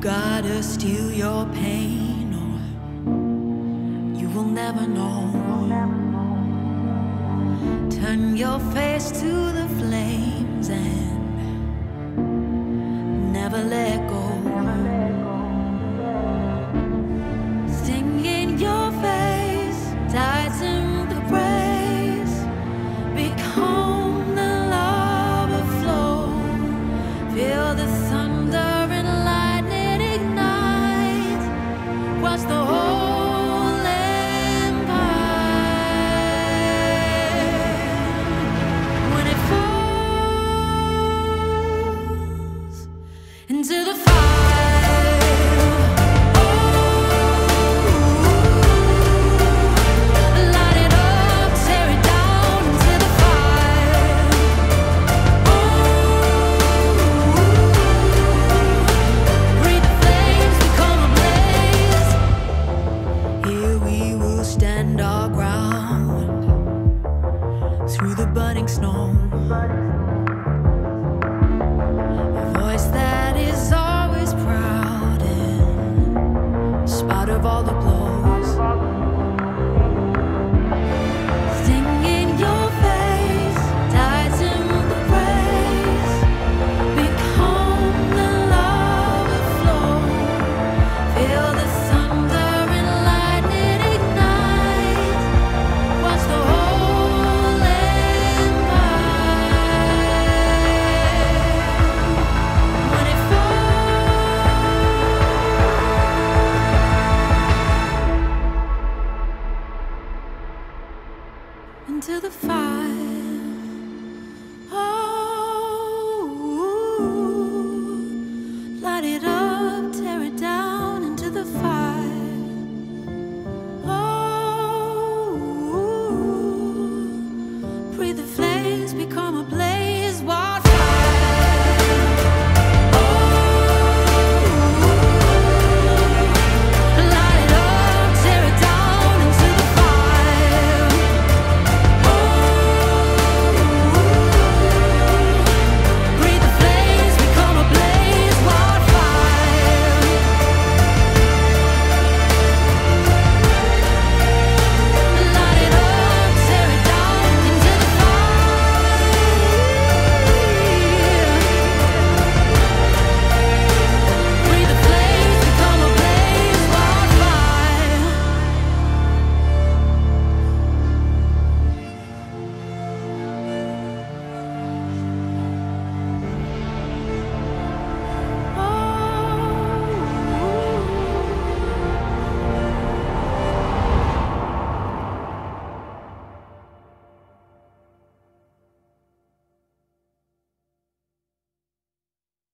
gotta steal your pain, or you will never know. Turn your face to the flames and never let. snow. breathe the flame.